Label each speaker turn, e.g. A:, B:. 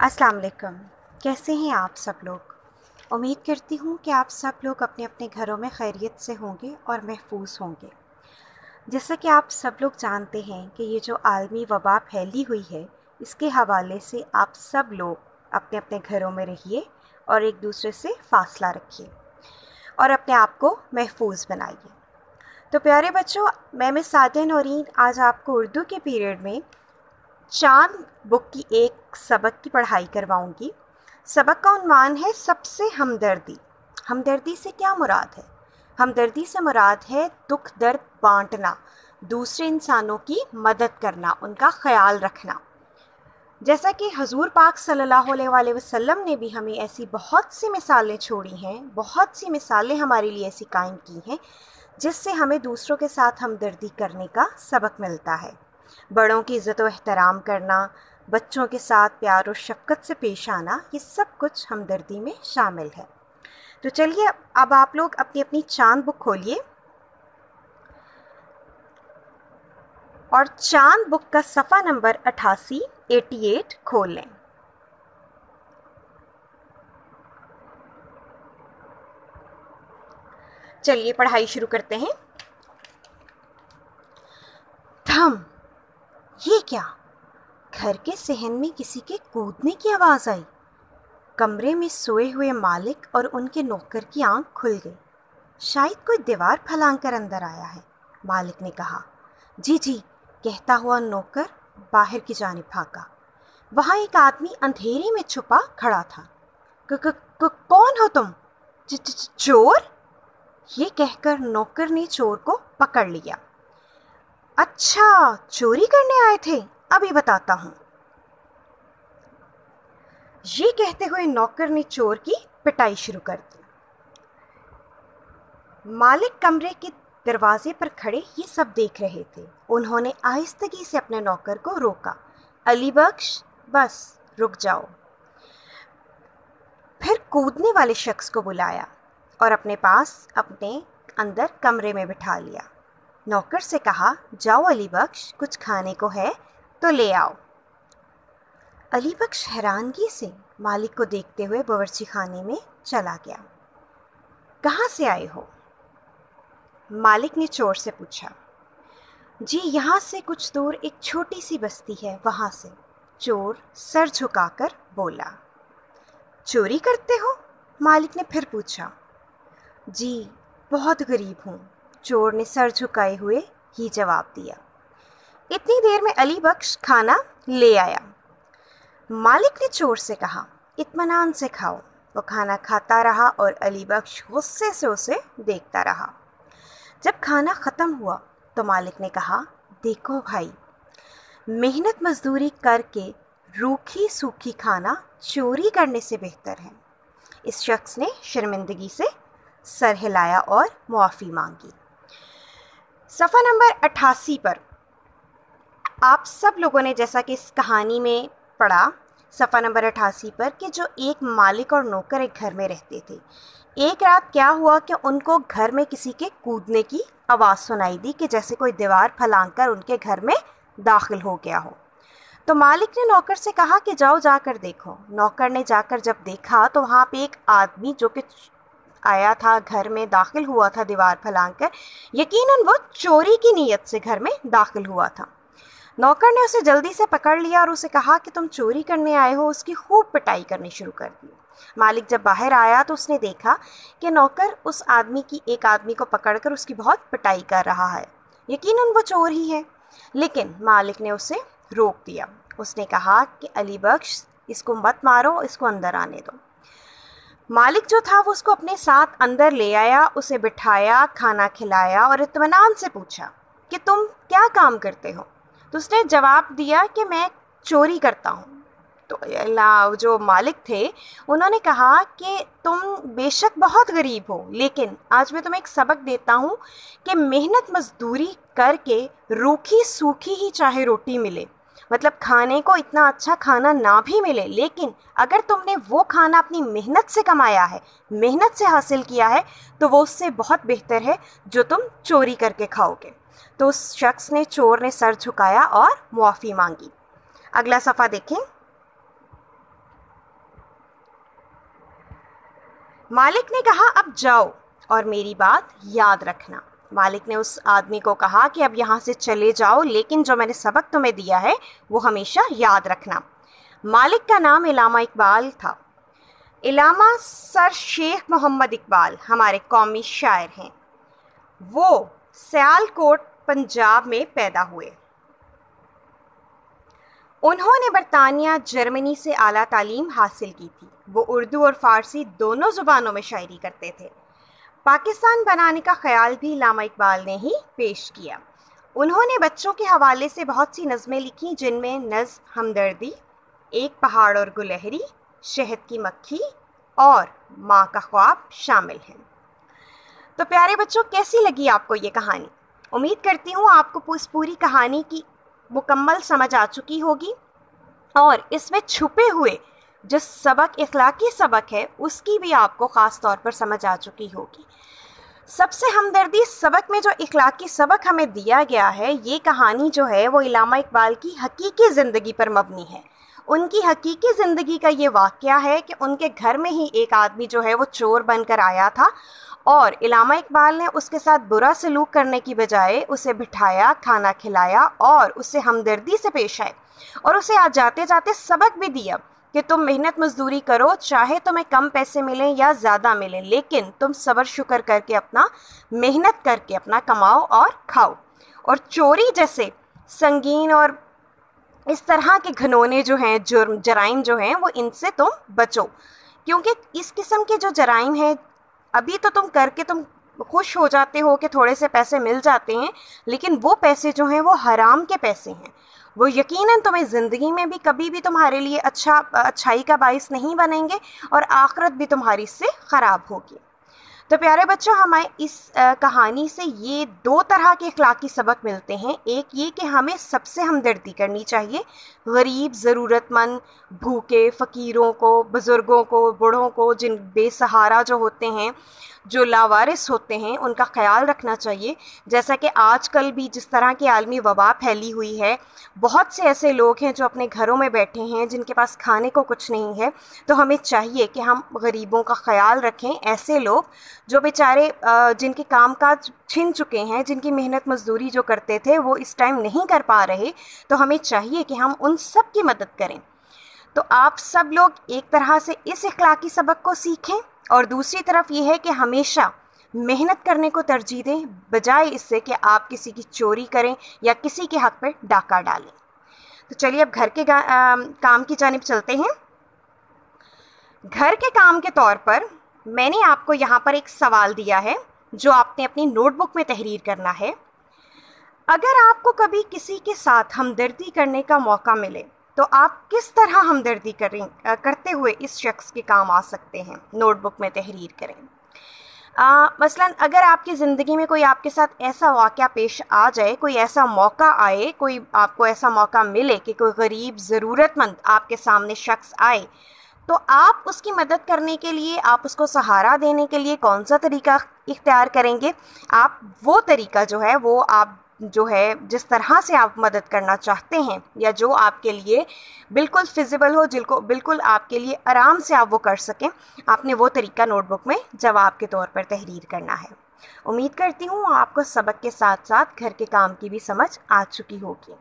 A: अस्सलाम वालेकुम कैसे हैं आप सब लोग? उम्मीद करती हूँ कि आप सब लोग अपने अपने घरों में खैरियत से होंगे और महफूज होंगे। जैसा कि आप सब लोग जानते हैं कि ये जो आलमी वबा फैली हुई है, इसके हवाले से आप सब लोग अपने अपने घरों में रहिए और एक दूसरे से फासला रखिए और अपने आप को महफूज बनाइए। तो प्यारे बच्चों, मैं मिस सादिया नौरीन आज आपको उर्दू के पीरियड में चाँद बुक की एक सबक की पढ़ाई करवाऊँगी। सबक का उन्वान है सबसे हमदर्दी। हमदर्दी से क्या मुराद है? हमदर्दी से मुराद है दुख दर्द बांटना, दूसरे इंसानों की मदद करना, उनका ख्याल रखना। जैसा कि हजूर पाक सल्लल्लाहु अलैहि वसल्लम ने भी हमें ऐसी बहुत सी मिसालें छोड़ी हैं, बहुत सी मिसालें हमारे लिए ऐसी कायम की हैं, जिससे हमें दूसरों के साथ हमदर्दी करने का सबक मिलता है। बड़ों की इज़्ज़त एहतराम करना, बच्चों के साथ प्यार और शफकत से पेश आना, ये सब कुछ हमदर्दी में शामिल है। तो चलिए, अब आप लोग अपनी अपनी चाँद बुक खोलिए। और चाँद बुक का सफ़ा नंबर अठासी एटी एट खोल लें। चलिए, पढ़ाई शुरू करते हैं। थम। ये क्या? घर के सहन में किसी के कूदने की आवाज़ आई। कमरे में सोए हुए मालिक और उनके नौकर की आँख खुल गई। शायद कोई दीवार फलांग कर अंदर आया है मालिक ने कहा। जी जी कहता हुआ नौकर बाहर की जानिब भागा। वहाँ एक आदमी अंधेरे में छुपा खड़ा था। क, क, क, कौन हो तुम? चोर? ये कहकर नौकर ने चोर को पकड़ लिया। अच्छा चोरी करने आए थे। अभी बताता हूँ। ये कहते हुए नौकर ने चोर की पिटाई शुरू कर दी। मालिक कमरे के दरवाजे पर खड़े ये सब देख रहे थे। उन्होंने आहिस्तगी से अपने नौकर को रोका। अली बख्श, बस, रुक जाओ। फिर कूदने वाले शख्स को बुलाया और अपने पास अपने अंदर कमरे में बिठा लिया। नौकर से कहा, जाओ अली बख्श, कुछ खाने को है तो ले आओ. अली बख्श हैरानगी से मालिक को देखते हुए बावर्ची खाने में चला गया। कहाँ से आए हो? मालिक ने चोर से पूछा। जी, यहाँ से कुछ दूर एक छोटी सी बस्ती है, वहाँ से, चोर सर झुकाकर बोला। चोरी करते हो? मालिक ने फिर पूछा। जी, बहुत गरीब हूँ। चोर ने सर झुकाए हुए ही जवाब दिया। इतनी देर में अली बख्श खाना ले आया। मालिक ने चोर से कहा इतमान से खाओ। वो खाना खाता रहा और अली बख्श गुस्से से उसे देखता रहा। जब खाना ख़त्म हुआ तो मालिक ने कहा, देखो भाई, मेहनत मजदूरी करके रूखी सूखी खाना चोरी करने से बेहतर है। इस शख्स ने शर्मिंदगी से सर हिलाया और मुआफ़ी मांगी। सफ़ा नंबर अट्ठासी पर। आप सब लोगों ने जैसा कि इस कहानी में पढ़ा, सफ़ा नंबर अट्ठासी पर कि जो एक मालिक और नौकर एक घर में रहते थे। एक रात क्या हुआ कि उनको घर में किसी के कूदने की आवाज़ सुनाई दी कि जैसे कोई दीवार फलांग कर उनके घर में दाखिल हो गया हो। तो मालिक ने नौकर से कहा कि जाओ जाकर देखो। नौकर ने जाकर जब देखा तो वहाँ पे एक आदमी जो कि आया था, घर में दाखिल हुआ था दीवार फलांग कर यकीनन वो चोरी की नीयत से घर में दाखिल हुआ था। नौकर ने उसे जल्दी से पकड़ लिया और उसे कहा कि तुम चोरी करने आए हो, उसकी खूब पिटाई करनी शुरू कर दी। मालिक जब बाहर आया तो उसने देखा कि नौकर उस आदमी की, एक आदमी को पकड़कर उसकी बहुत पिटाई कर रहा है। यकीनन वो चोर ही है। लेकिन मालिक ने उसे रोक दिया। उसने कहा कि अली बख्श, इसको मत मारो, इसको अंदर आने दो। मालिक जो था, वो उसको अपने साथ अंदर ले आया, उसे बिठाया, खाना खिलाया और इतमान से पूछा कि तुम क्या काम करते हो? तो उसने जवाब दिया कि मैं चोरी करता हूँ। तो जो मालिक थे, उन्होंने कहा कि तुम बेशक बहुत गरीब हो, लेकिन आज मैं तुम्हें एक सबक देता हूँ कि मेहनत मजदूरी करके रूखी सूखी ही चाहे रोटी मिले। मतलब खाने को इतना अच्छा खाना ना भी मिले, लेकिन अगर तुमने वो खाना अपनी मेहनत से कमाया है, मेहनत से हासिल किया है तो वो उससे बहुत बेहतर है जो तुम चोरी करके खाओगे। तो उस शख्स ने चोर ने सर झुकाया और मुआफ़ी मांगी। अगला सफ़ा देखें। मालिक ने कहा, अब जाओ और मेरी बात याद रखना। मालिक ने उस आदमी को कहा कि अब यहाँ से चले जाओ, लेकिन जो मैंने सबक तुम्हें दिया है, वो हमेशा याद रखना। मालिक का नाम इलामा इकबाल था। इलामा सर शेख मोहम्मद इकबाल हमारे कौमी शायर हैं। वो सियालकोट, पंजाब में पैदा हुए। उन्होंने बरतानिया, जर्मनी से आला तालीम हासिल की थी। वो उर्दू और फ़ारसी दोनों ज़ुबानों में शायरी करते थे। पाकिस्तान बनाने का ख्याल भी लामा इकबाल ने ही पेश किया। उन्होंने बच्चों के हवाले से बहुत सी नज़में लिखी, जिनमें नज़, हमदर्दी, एक पहाड़ और गुलहरी, शहद की मक्खी और माँ का ख्वाब शामिल हैं। तो प्यारे बच्चों, कैसी लगी आपको ये कहानी? उम्मीद करती हूँ आपको इस पूरी कहानी की मुकम्मल समझ आ चुकी होगी और इसमें छुपे हुए जो सबक, इखलाकी सबक है, उसकी भी आपको ख़ास तौर पर समझ आ चुकी होगी। सबसे हमदर्दी सबक में जो इखलाकी सबक हमें दिया गया है, ये कहानी जो है, वो इलामा इकबाल की हकीकी ज़िंदगी पर मबनी है। उनकी हकीकी ज़िंदगी का ये वाक़ है कि उनके घर में ही एक आदमी जो है, वो चोर बनकर आया था और इलामा इकबाल ने उसके साथ बुरा सलूक करने की बजाय उसे बिठाया, खाना खिलाया और उससे हमदर्दी से पेश आए और उसे आज जाते जाते सबक भी दिया। कि तुम मेहनत मजदूरी करो, चाहे तुम्हें कम पैसे मिलें या ज़्यादा मिलें, लेकिन तुम सबर शुक्र करके अपना, मेहनत करके अपना कमाओ और खाओ। और चोरी जैसे संगीन और इस तरह के घनौने जो हैं, जुर्म, जराइम जो हैं, वो इनसे तुम बचो। क्योंकि इस किस्म के जो जराइम हैं, अभी तो तुम करके तुम खुश हो जाते हो कि थोड़े से पैसे मिल जाते हैं, लेकिन वो पैसे जो हैं, वो हराम के पैसे हैं। वो यकीनन तुम्हें ज़िंदगी में भी कभी भी तुम्हारे लिए अच्छा अच्छाई का बायस नहीं बनेंगे और आखरत भी तुम्हारी से ख़राब होगी। तो प्यारे बच्चों, हमें इस कहानी से ये दो तरह के अखलाकी सबक मिलते हैं। एक ये कि हमें सबसे हमदर्दी करनी चाहिए। गरीब, ज़रूरतमंद, भूखे, फ़कीरों को, बुज़ुर्गों को, बूढ़ों को, जिन बेसहारा जो होते हैं जो लावारिस होते हैं, उनका ख्याल रखना चाहिए। जैसा कि आजकल भी जिस तरह की आलमी वबा फैली हुई है, बहुत से ऐसे लोग हैं जो अपने घरों में बैठे हैं, जिनके पास खाने को कुछ नहीं है। तो हमें चाहिए कि हम गरीबों का ख्याल रखें, ऐसे लोग जो बेचारे जिनके काम काज छिन चुके हैं, जिनकी मेहनत मजदूरी जो करते थे, वो इस टाइम नहीं कर पा रहे। तो हमें चाहिए कि हम उन सब की मदद करें। तो आप सब लोग एक तरह से इस इखलाकी सबक को सीखें। और दूसरी तरफ़ ये है कि हमेशा मेहनत करने को तरजीह दें बजाय इससे कि आप किसी की चोरी करें या किसी के हक पर डाका डालें। तो चलिए अब घर के आ, काम की जानब चलते हैं। घर के काम के तौर पर मैंने आपको यहाँ पर एक सवाल दिया है जो आपने अपनी नोटबुक में तहरीर करना है। अगर आपको कभी किसी के साथ हमदर्दी करने का मौका मिले तो आप किस तरह हमदर्दी करें करते हुए इस शख्स के काम आ सकते हैं? नोटबुक में तहरीर करें। आ, मसलन अगर आपकी ज़िंदगी में कोई आपके साथ ऐसा वाक़ पेश आ जाए कोई ऐसा मौका आए कोई आपको ऐसा मौका मिले कि कोई गरीब ज़रूरतमंद आपके सामने शख्स आए तो आप उसकी मदद करने के लिए आप उसको सहारा देने के लिए कौन सा तरीका इख्तियार करेंगे? आप वो तरीका जो है वो आप जो है, जिस तरह से आप मदद करना चाहते हैं, या जो आपके लिए बिल्कुल फिजिबल हो, जिनको बिल्कुल आपके लिए आराम से आप वो कर सकें, आपने वो तरीका नोटबुक में जवाब के तौर पर तहरीर करना है। उम्मीद करती हूँ आपको सबक के साथ साथ घर के काम की भी समझ आ चुकी होगी।